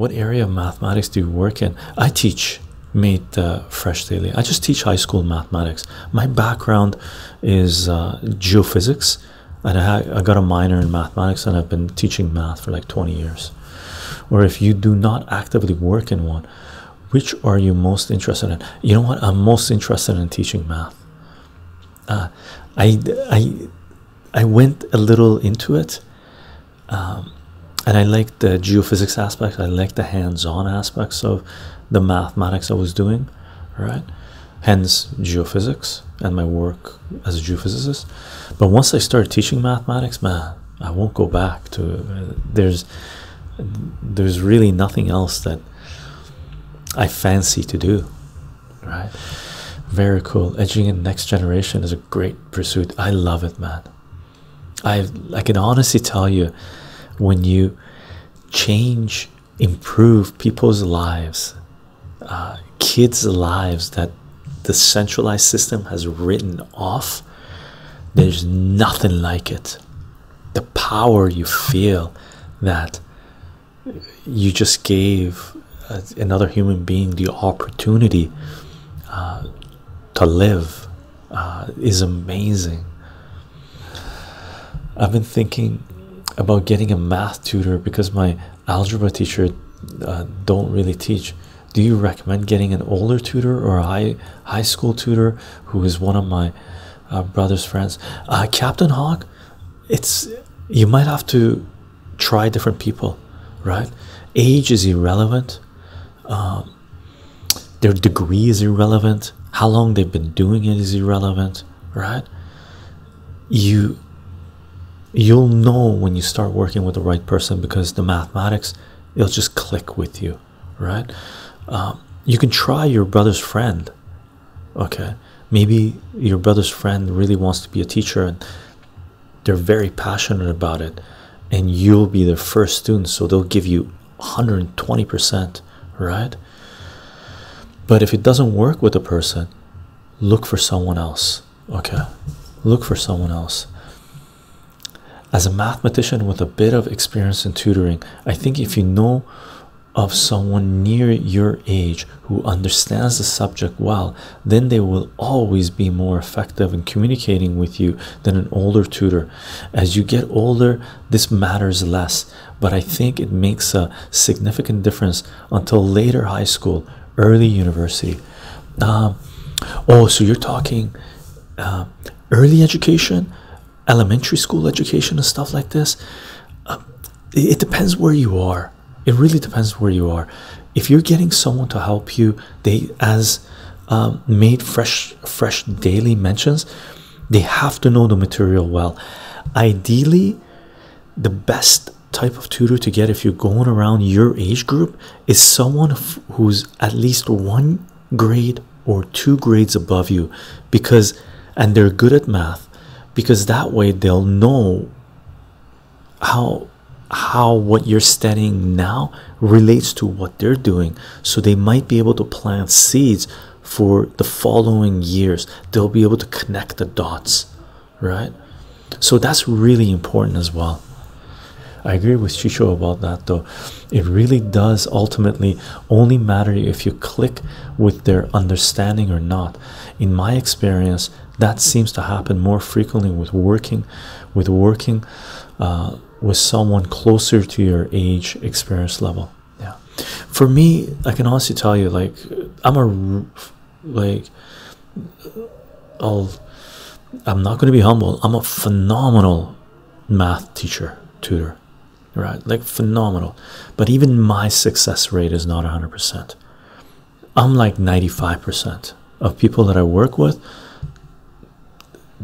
what area of mathematics do you work in? I teach made uh, fresh daily. I just teach high school mathematics. My background is uh, geophysics, and I, I got a minor in mathematics, and I've been teaching math for like 20 years. Or if you do not actively work in one, which are you most interested in? You know what? I'm most interested in teaching math. Uh, I I I went a little into it, um, and I liked the geophysics aspect. I liked the hands-on aspects of the mathematics I was doing, right? Hence geophysics and my work as a geophysicist. But once I started teaching mathematics, man, I won't go back to. Uh, there's there's really nothing else that I fancy to do, right? Very cool. Edging in next generation is a great pursuit. I love it, man. I I can honestly tell you, when you change, improve people's lives, uh, kids' lives that the centralized system has written off, there's nothing like it. The power you feel that you just gave uh, another human being the opportunity uh, to live uh, is amazing. I've been thinking about getting a math tutor because my algebra teacher uh, don't really teach. Do you recommend getting an older tutor or a high high school tutor who is one of my uh, brother's friends? Uh, Captain Hawk, it's you might have to try different people, right? Age is irrelevant. Um, their degree is irrelevant. How long they've been doing it is irrelevant, right? You you'll know when you start working with the right person because the mathematics it'll just click with you, right? Um, you can try your brother's friend, okay? Maybe your brother's friend really wants to be a teacher and they're very passionate about it, and you'll be their first student, so they'll give you 120%, right? But if it doesn't work with a person, look for someone else, okay? Look for someone else. As a mathematician with a bit of experience in tutoring, I think if you know of someone near your age who understands the subject well, then they will always be more effective in communicating with you than an older tutor. As you get older, this matters less, but I think it makes a significant difference until later high school, early university. Um, oh, so you're talking uh, early education, elementary school education, and stuff like this. Uh, it depends where you are it really depends where you are if you're getting someone to help you they as um, made fresh fresh daily mentions they have to know the material well ideally the best type of tutor to get if you're going around your age group is someone who's at least one grade or two grades above you because and they're good at math because that way they'll know how how what you're studying now relates to what they're doing. So they might be able to plant seeds for the following years. They'll be able to connect the dots right? So that's really important as well. I agree with Chycho about that though. It really does ultimately only matter if you click with their understanding or not. In my experience that seems to happen more frequently with working with working uh, with someone closer to your age experience level. Yeah. For me i can honestly tell you like i'm a like i'll i'm not going to be humble. I'm a phenomenal math teacher tutor right? Like phenomenal. But even my success rate is not 100 percent. I'm like 95 percent of people that i work with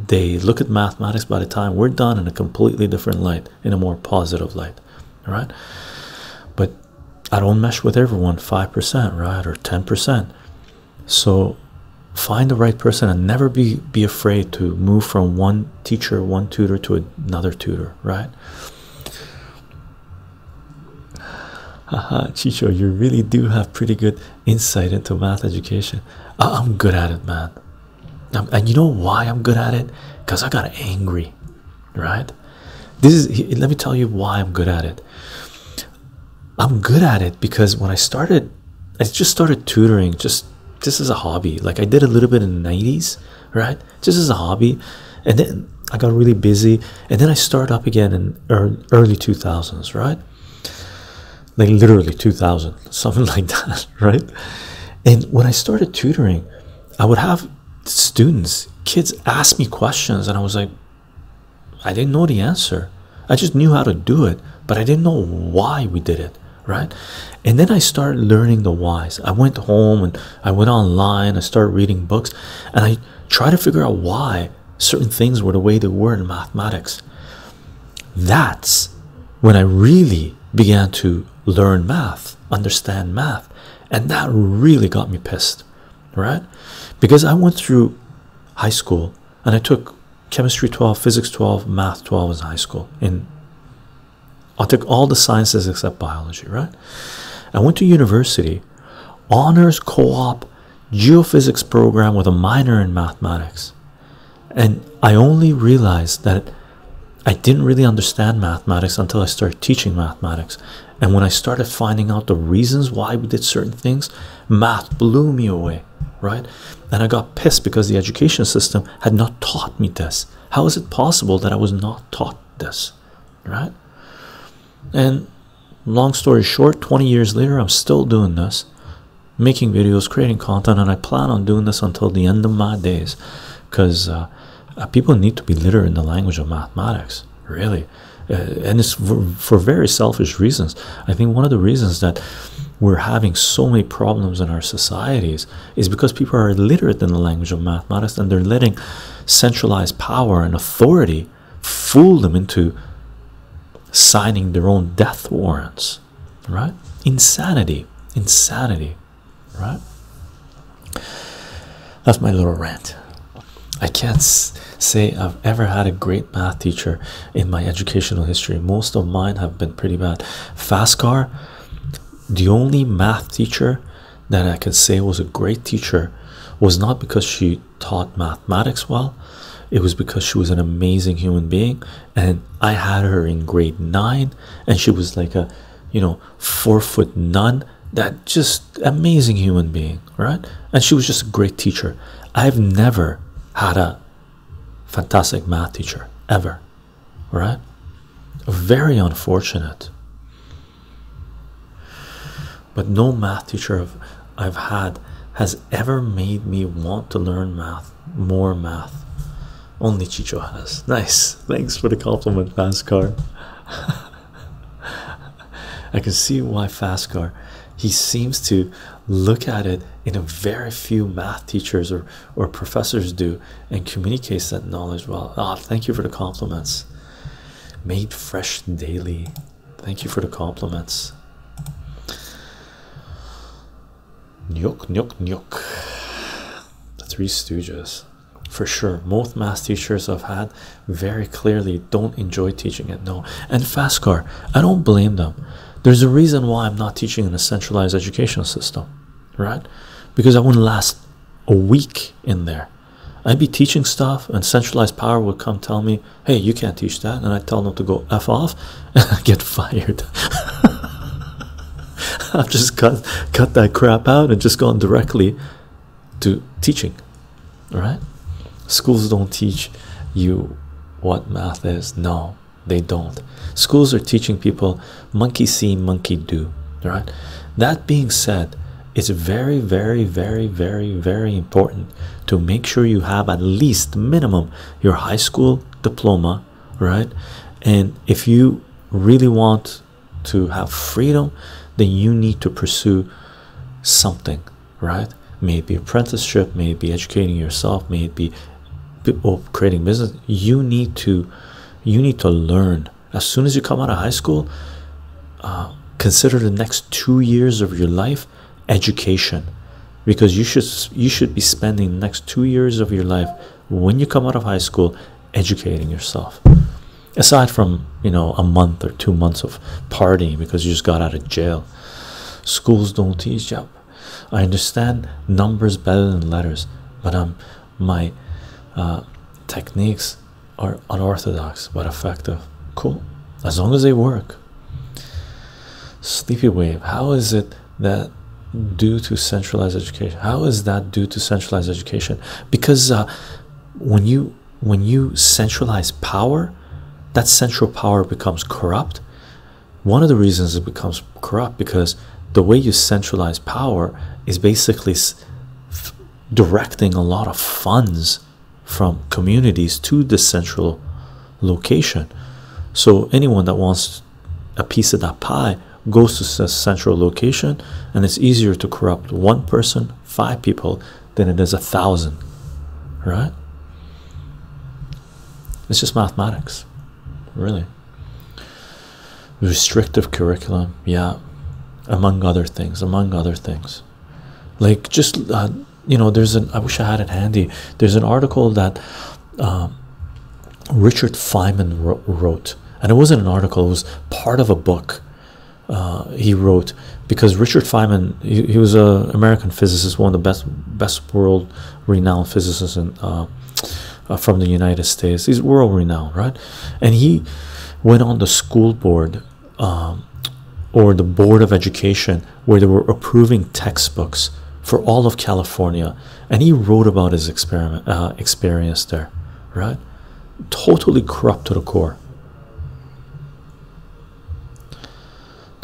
they look at mathematics by the time we're done in a completely different light in a more positive light right but i don't mesh with everyone 5% right or 10% so find the right person and never be be afraid to move from one teacher one tutor to another tutor right? Haha chycho you really do have pretty good insight into math education. I'm good at it man and you know why I'm good at it? Because I got angry, right? This is let me tell you why I'm good at it. I'm good at it because when I started, I just started tutoring just just as a hobby. Like I did a little bit in the 90s, right? Just as a hobby, and then I got really busy, and then I started up again in early 2000s, right? Like literally 2000, something like that, right? And when I started tutoring, I would have students, kids asked me questions, and I was like, I didn't know the answer. I just knew how to do it, but I didn't know why we did it, right? And then I started learning the whys. I went home and I went online, I started reading books, and I tried to figure out why certain things were the way they were in mathematics. That's when I really began to learn math, understand math, and that really got me pissed, right? Because I went through high school and I took chemistry 12, physics 12, math 12 in high school. In I took all the sciences except biology, right? I went to university, honors co-op geophysics program with a minor in mathematics. And I only realized that I didn't really understand mathematics until I started teaching mathematics. And when I started finding out the reasons why we did certain things, math blew me away, right? And I got pissed because the education system had not taught me this. How is it possible that I was not taught this, right? And long story short, 20 years later, I'm still doing this, making videos, creating content, and I plan on doing this until the end of my days because uh, uh, people need to be literate in the language of mathematics really Uh, and it's for, for, very selfish reasons. I think one of the reasons that we're having so many problems in our societies is because people are illiterate in the language of mathematics and they're letting centralized power and authority fool them into signing their own death warrants right? Insanity insanity right? That's my little rant I can't say I've ever had a great math teacher in my educational history. Most of mine have been pretty bad. Fastcar, the only math teacher that I can say was a great teacher was not because she taught mathematics well, it was because she was an amazing human being. And I had her in grade nine, and she was like a you know four foot nun that just amazing human being, right? And she was just a great teacher. I've never had a fantastic math teacher ever, right? Very unfortunate. But no math teacher I've, had has ever made me want to learn math, more math. Only Chycho has. Nice. Thanks for the compliment, Fast Car. I can see why Fast Car he seems to look at it in a very few math teachers or, or professors do and communicates that knowledge well. Ah, oh, thank you for the compliments. Made fresh daily. Thank you for the compliments. Nyuk, nyuk, nyuk. The Three Stooges. For sure, most math teachers I've had very clearly don't enjoy teaching it. No, and Fastcar, I don't blame them there's a reason why I'm not teaching in a centralized educational system, right? Because I wouldn't last a week in there. I'd be teaching stuff, and centralized power would come tell me, "Hey, you can't teach that," and I tell them to go f off, and I get fired. I've just cut cut that crap out and just gone directly to teaching. Right? Schools don't teach you what math is. No, they don't schools are teaching people monkey see monkey do right that being said it's very very very very very important to make sure you have at least minimum your high school diploma right? And if you really want to have freedom then you need to pursue something right? Maybe apprenticeship maybe educating yourself maybe creating business. You need to you need to learn. As soon as you come out of high school uh, consider the next two years of your life education. Because you should you should be spending the next two years of your life when you come out of high school educating yourself. Aside from you know a month or two months of partying because you just got out of jail schools don't teach you. I understand numbers better than letters but um my uh, techniques are unorthodox but effective. Cool. As long as they work. Sleepy Wave, how is it that due to centralized education? How is that due to centralized education? Because uh, when you when you centralize power, that central power becomes corrupt. One of the reasons it becomes corrupt because the way you centralize power is basically directing a lot of funds from communities to the central location. So anyone that wants a piece of that pie goes to a central location, and it's easier to corrupt one person, five people, than it is a thousand, right? It's just mathematics, really. Restrictive curriculum, yeah, among other things, among other things. Like just uh, you know, there's an I wish I had it handy. There's an article that um, Richard Feynman wrote, and it wasn't an article; it was part of a book uh, he wrote because Richard Feynman he, he was an American physicist, one of the best best world renowned physicists in, uh, uh, from the United States. He's world renowned, right? And he went on the school board um, or the board of education where they were approving textbooks for all of California, and he wrote about his experiment uh, experience there, right? Totally corrupt to the core.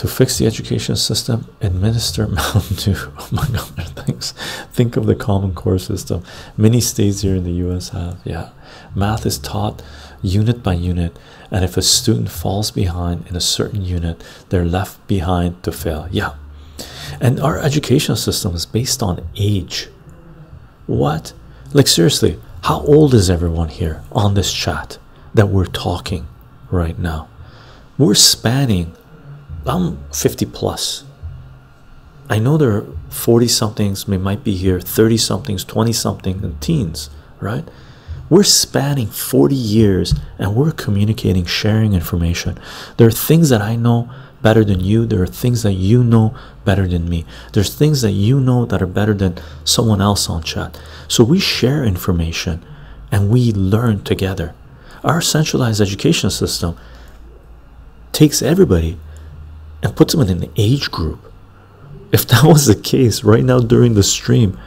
To fix the education system, administer Mountain Dew, among other things. Think of the Common Core system. Many states here in the US have, yeah. Math is taught unit by unit, and if a student falls behind in a certain unit, they're left behind to fail. Yeah. And our education system is based on age. What? Like, seriously, how old is everyone here on this chat that we're talking right now? We're spanning I'm 50 plus. I know there are 40 somethings, may might be here, 30 somethings, 20 something, and teens, right? We're spanning 40 years and we're communicating, sharing information. There are things that I know better than you, there are things that you know better than me. There's things that you know that are better than someone else on chat. So we share information and we learn together. Our centralized education system takes everybody and puts them in an age group. If that was the case right now during the stream,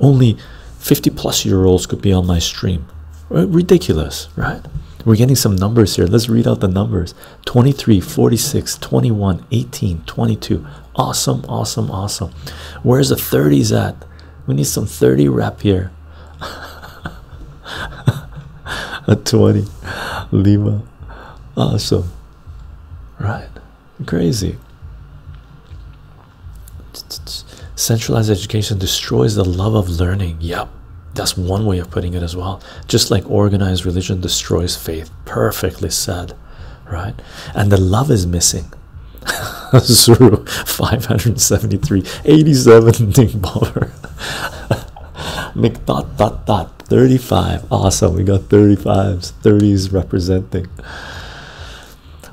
only 50 plus year olds could be on my stream. Ridiculous, right? We're getting some numbers here. Let's read out the numbers 23, 46, 21, 18, 22. Awesome, awesome, awesome. Where's the 30s at? We need some 30 rep here. A 20, Lima. Awesome, right? Crazy. Centralized education destroys the love of learning. Yep, that's one way of putting it as well. Just like organized religion destroys faith. Perfectly said, right? And the love is missing. Zuru 573 87 ding bobber. dot dot dot 35 awesome we got 35s 30s representing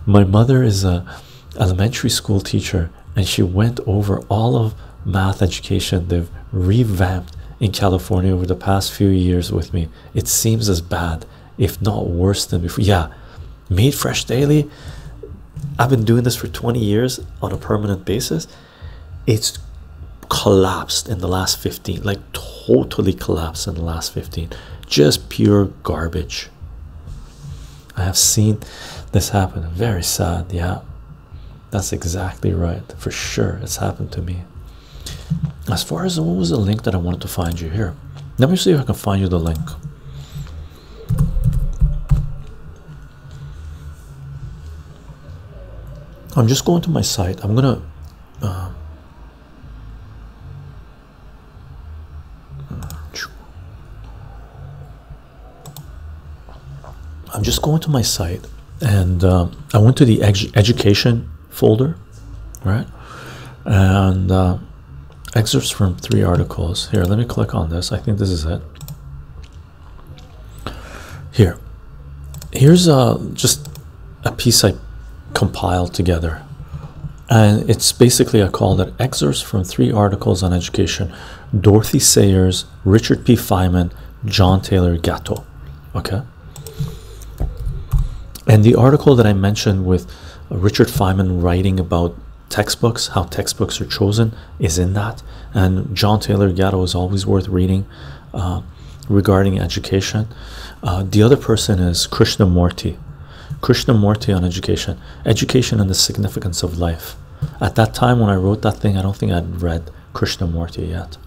my mother is a elementary school teacher and she went over all of math education they've revamped in California over the past few years with me. It seems as bad, if not worse than before. Yeah, made fresh daily. I've been doing this for 20 years on a permanent basis. It's collapsed in the last 15, like totally collapsed in the last 15. Just pure garbage. I have seen this happen. Very sad, yeah. That's exactly right. For sure, it's happened to me. As far as what was the link that I wanted to find you here? Let me see if I can find you the link. I'm just going to my site. I'm gonna. Uh, I'm just going to my site and uh, I went to the edu education folder, right? And uh, excerpts from three articles. Here, let me click on this. I think this is it. Here, here's uh, just a piece I compiled together, and it's basically I called it excerpts from three articles on education. Dorothy Sayers, Richard P. Feynman, John Taylor Gatto. Okay. And the article that I mentioned with Richard Feynman writing about textbooks how textbooks are chosen is in that. And john taylor gatto is always worth reading uh, regarding education. Uh, the other person is krishnamurti. Krishnamurti on education. Education and the significance of life. At that time when i wrote that thing i don't think i'd read krishnamurti yet